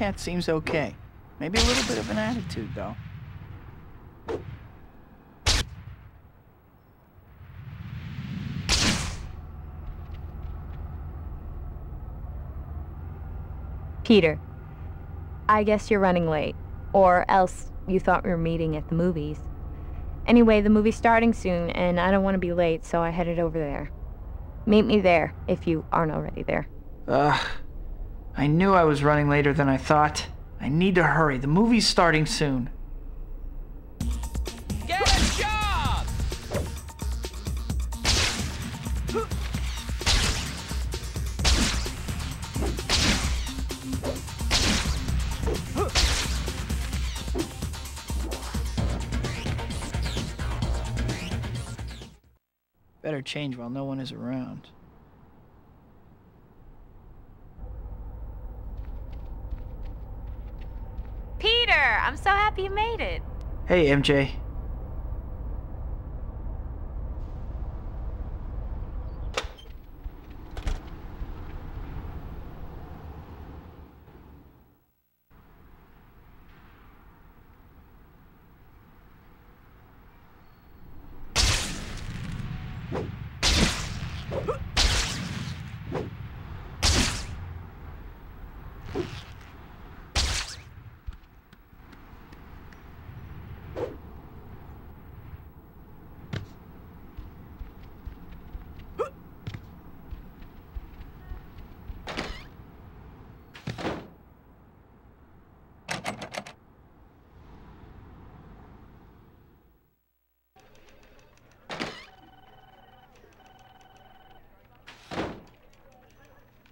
Black Cat seems okay. Maybe a little bit of an attitude, though. Peter, I guess you're running late. Or else you thought we were meeting at the movies. Anyway, the movie's starting soon, and I don't want to be late, so I headed over there. Meet me there, if you aren't already there. Ugh. I knew I was running later than I thought. I need to hurry. The movie's starting soon. Get a job! Better change while no one is around. Peter, I'm so happy you made it. Hey, MJ.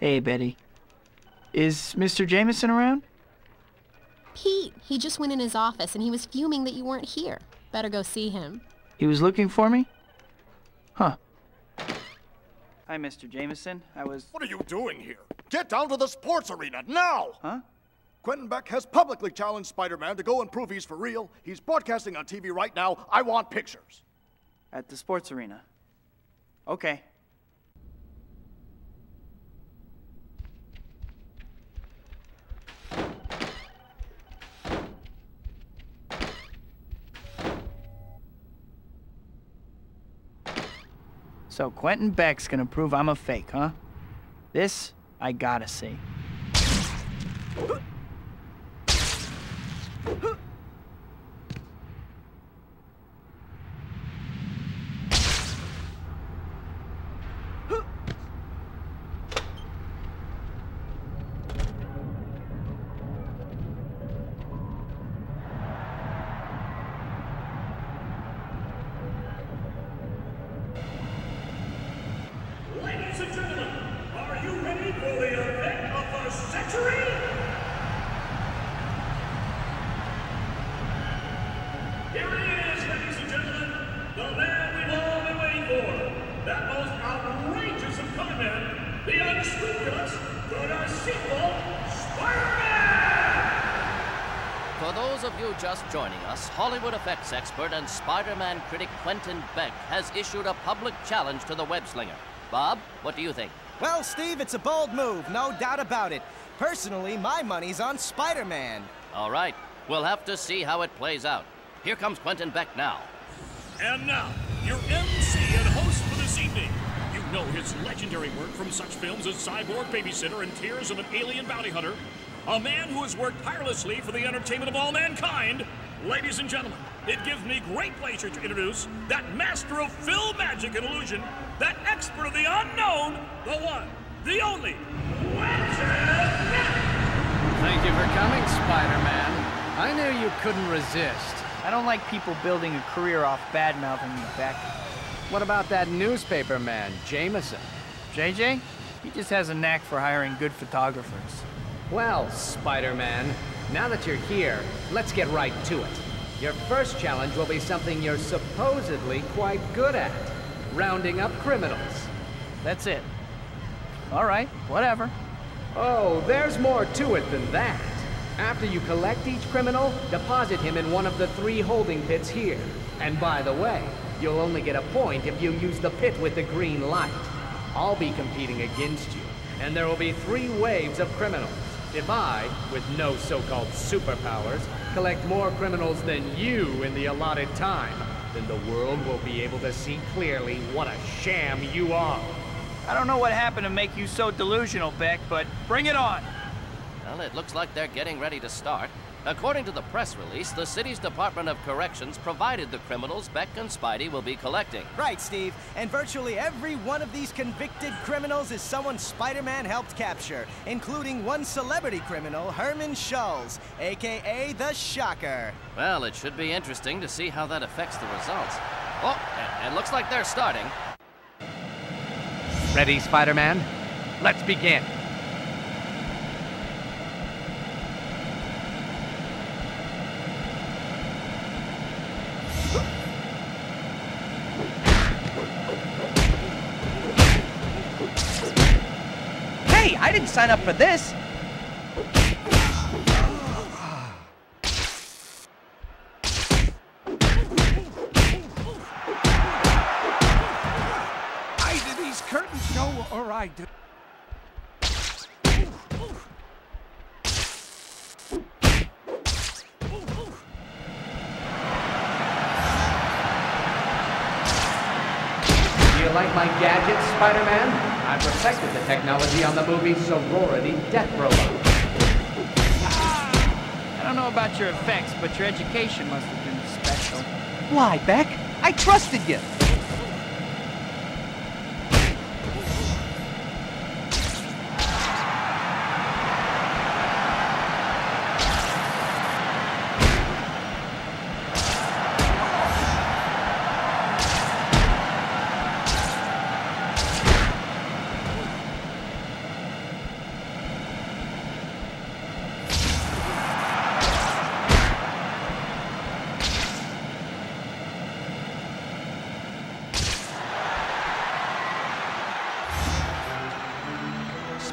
Hey, Betty. Is Mr. Jameson around? Pete, he just went in his office and he was fuming that you weren't here. Better go see him. He was looking for me? Huh. Hi, Mr. Jameson. I was. What are you doing here? Get down to the sports arena now! Huh? Quentin Beck has publicly challenged Spider-Man to go and prove he's for real. He's broadcasting on TV right now. I want pictures. At the sports arena. Okay. So Quentin Beck's gonna prove I'm a fake, huh? This, I gotta see. For those of you just joining us, Hollywood effects expert and Spider-Man critic Quentin Beck has issued a public challenge to the web slinger. Bob, what do you think? Well, Steve, it's a bold move, no doubt about it. Personally, my money's on Spider-Man. All right, we'll have to see how it plays out. Here comes Quentin Beck now. And now, your MC and host for this evening. You know his legendary work from such films as Cyborg Babysitter and Tears of an Alien Bounty Hunter. A man who has worked tirelessly for the entertainment of all mankind. Ladies and gentlemen, it gives me great pleasure to introduce that master of film magic and illusion, that expert of the unknown, the one, the only, Quentin Beck! Thank you for coming, Spider-Man. I knew you couldn't resist. I don't like people building a career off bad-mouthing me, Beck. What about that newspaper man, Jameson? JJ? He just has a knack for hiring good photographers. Well, Spider-Man, now that you're here, let's get right to it. Your first challenge will be something you're supposedly quite good at. Rounding up criminals. That's it. All right, whatever. Oh, there's more to it than that. After you collect each criminal, deposit him in one of the three holding pits here. And by the way, you'll only get a point if you use the pit with the green light. I'll be competing against you, and there will be three waves of criminals. If I, with no so-called superpowers, collect more criminals than you in the allotted time, then the world will be able to see clearly what a sham you are. I don't know what happened to make you so delusional, Beck, but bring it on. Well, it looks like they're getting ready to start. According to the press release, the city's Department of Corrections provided the criminals Beck and Spidey will be collecting. Right, Steve. And virtually every one of these convicted criminals is someone Spider-Man helped capture, including one celebrity criminal, Herman Schultz, aka the Shocker. Well, it should be interesting to see how that affects the results. Oh, and it looks like they're starting. Ready, Spider-Man? Let's begin. Hey, I didn't sign up for this. You like my gadgets, Spider-Man? I perfected the technology on the movie Sorority Death Robot. I don't know about your effects, but your education must have been special. Why, Beck? I trusted you.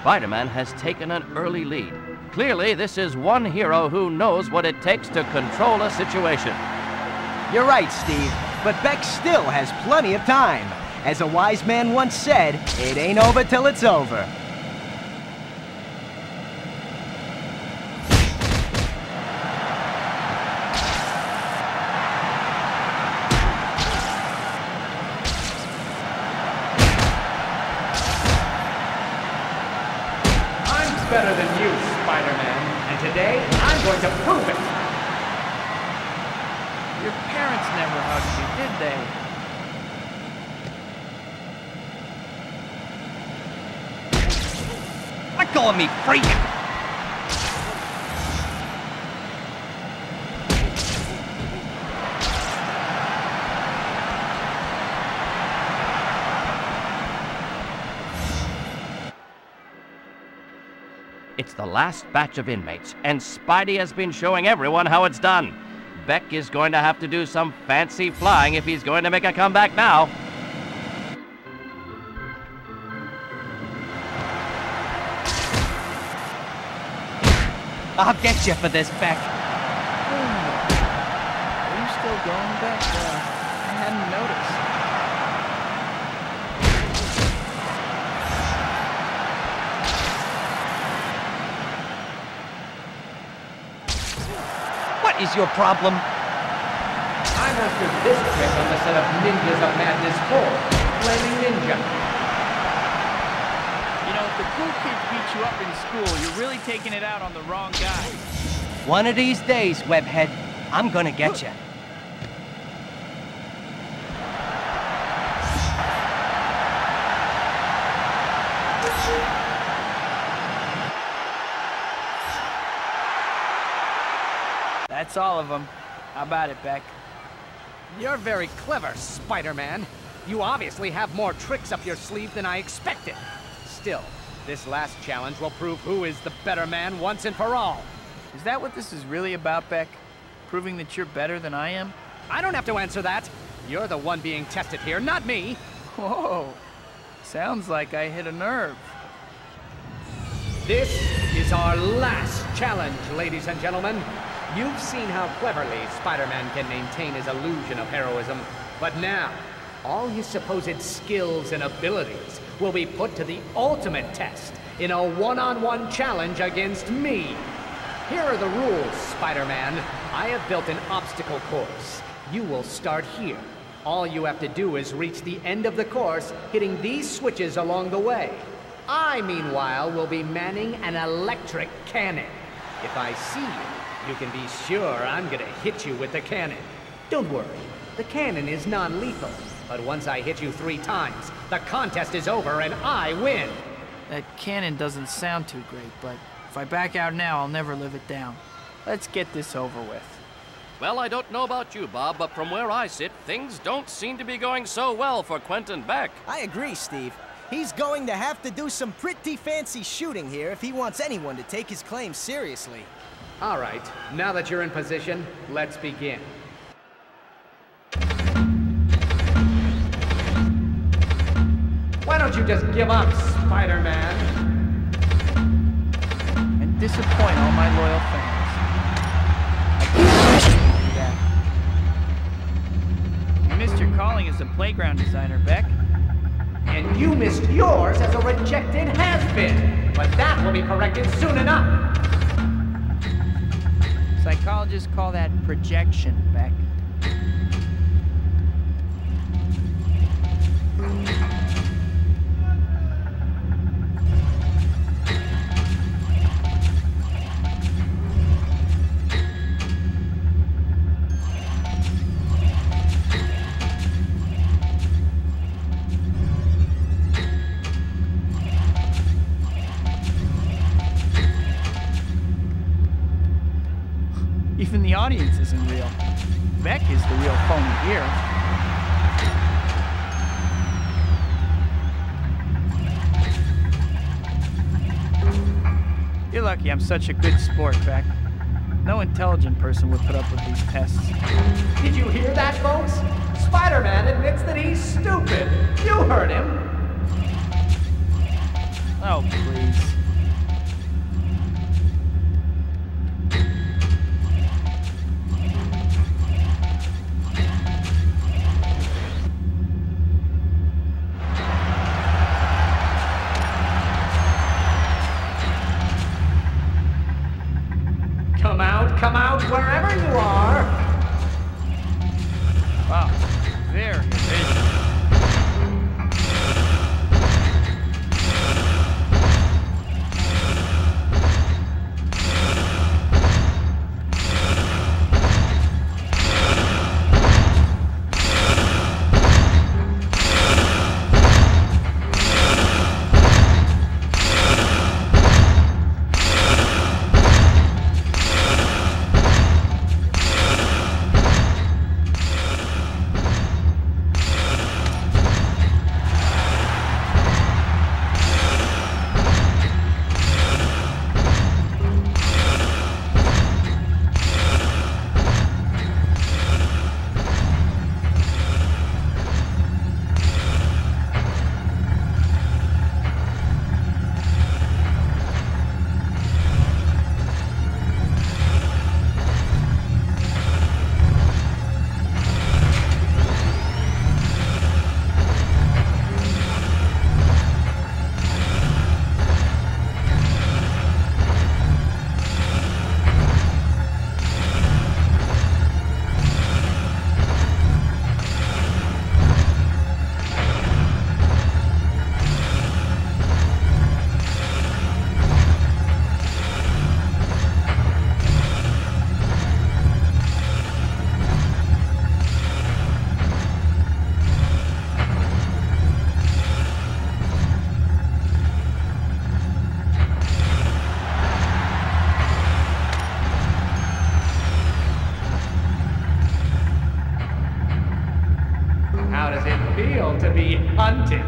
Spider-Man has taken an early lead. Clearly, this is one hero who knows what it takes to control a situation. You're right, Steve. But Beck still has plenty of time. As a wise man once said, it ain't over till it's over. I'm better than you, Spider-Man, and today I'm going to prove it. Your parents never hugged you, did they? Let go of me, freak! It's the last batch of inmates, and Spidey has been showing everyone how it's done. Beck is going to have to do some fancy flying if he's going to make a comeback now. I'll get you for this, Beck. Are you still going, Beck? Uh, I hadn't noticed. What is your problem? I mastered this trick on the set of Ninjas of Madness 4, Flaming Ninja. You know, if the cool kids beat you up in school, you're really taking it out on the wrong guy. One of these days, Webhead, I'm gonna get you. That's all of them. How about it, Beck? You're very clever, Spider-Man. You obviously have more tricks up your sleeve than I expected. Still, this last challenge will prove who is the better man once and for all. Is that what this is really about, Beck? Proving that you're better than I am? I don't have to answer that. You're the one being tested here, not me. Whoa. Sounds like I hit a nerve. This is our last challenge, ladies and gentlemen. You've seen how cleverly Spider-Man can maintain his illusion of heroism, but now all his supposed skills and abilities will be put to the ultimate test in a one-on-one challenge against me. Here are the rules, Spider-Man. I have built an obstacle course. You will start here. All you have to do is reach the end of the course, hitting these switches along the way. I, meanwhile, will be manning an electric cannon. If I see you, you can be sure I'm gonna hit you with the cannon. Don't worry, the cannon is non-lethal. But once I hit you three times, the contest is over and I win. That cannon doesn't sound too great, but if I back out now, I'll never live it down. Let's get this over with. Well, I don't know about you, Bob, but from where I sit, things don't seem to be going so well for Quentin Beck. I agree, Steve. He's going to have to do some pretty fancy shooting here if he wants anyone to take his claim seriously. All right, now that you're in position, let's begin. Why don't you just give up, Spider-Man? And disappoint all my loyal fans. I can't do that. You missed your calling as a playground designer, Beck. And you missed yours as a rejected has-been. But that will be corrected soon enough. Psychologists call that projection, Beck. You're lucky I'm such a good sport, Beck. No intelligent person would put up with these tests. Did you hear that, folks? Spider-Man admits that he's stupid. You heard him. Oh, please. To be hunted?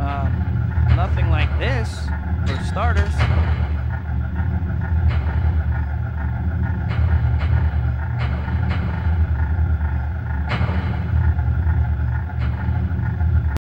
Uh, nothing like this, for starters.